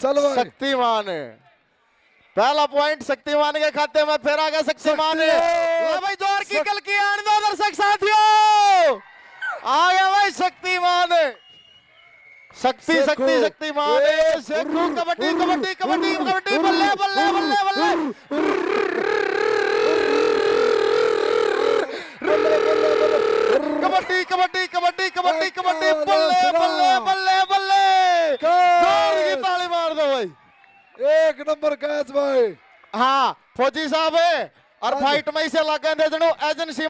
चल शक्तिमान। पहला पॉइंट शक्तिमान के खाते में फिर आ गया शक्तिमान। भाई ज़ोर की कल की दर्शक साथियों। आ गया भाई शक्तिमान। शक्ति शक्ति शक्तिमान। कबड्डी कबड्डी कबड्डी कबड्डी बल्ले बल्ले बल्ले बल्ले कबड्डी कबड्डी कबड्डी कबड्डी कबड्डी बल्ले बल्ले बल्ले बल्ले ज़ोर की ताली मार दो भाई एक नंबर कैच भाई। हाँ फौजी साहब है और फाइट में इसे लगा दे जणो एजेंसी